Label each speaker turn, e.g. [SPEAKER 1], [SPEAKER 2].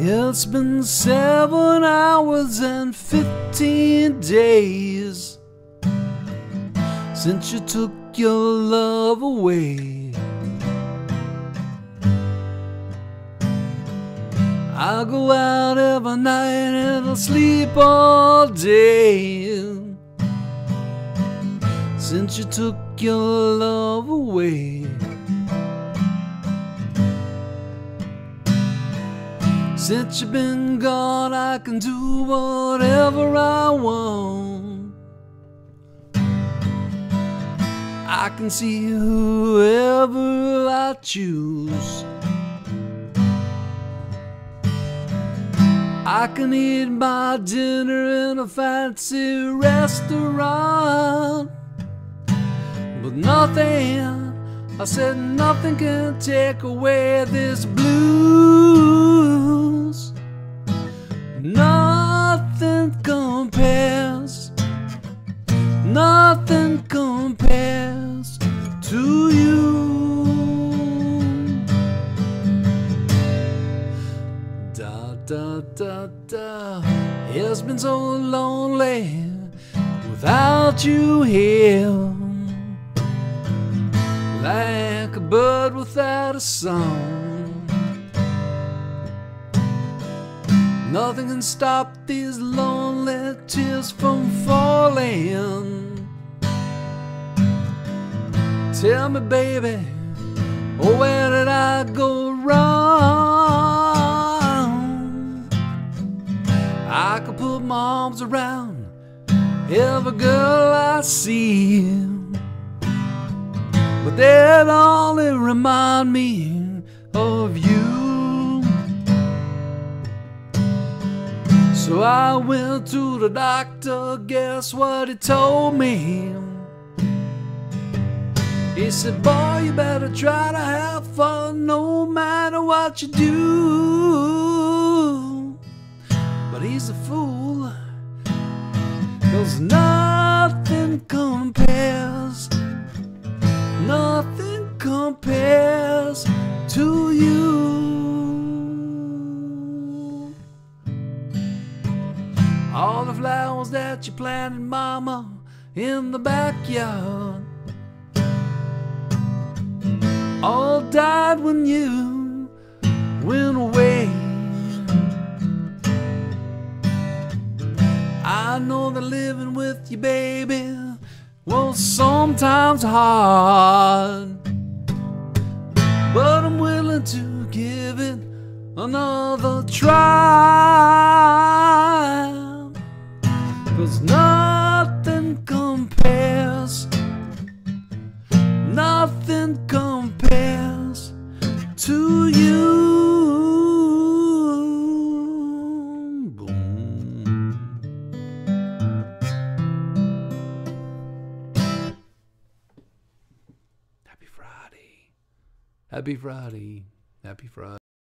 [SPEAKER 1] It's been seven hours and fifteen days since you took your love away. I go out every night and I'll sleep all day since you took your love away. Since you've been gone, I can do whatever I want. I can see whoever I choose. I can eat my dinner in a fancy restaurant. But nothing, I said nothing can take away this blues. Nothing compares to you. Da da da da. It's been so lonely without you here. Like a bird without a song. Nothing can stop these lonely tears from falling. Tell me, baby, oh, where did I go wrong? I could put my arms around every girl I see, but they'd only remind me of you. So I went to the doctor, guess what he told me? He said, Boy, you better try to have fun no matter what you do. But he's a fool, cause nothing compares, nothing compares to you. All the flowers that you planted, mama, in the backyard all died when you went away. I know that living with you, baby, was sometimes hard, but I'm willing to give it another try. Cause nothing compares, nothing Happy Friday. Happy Friday.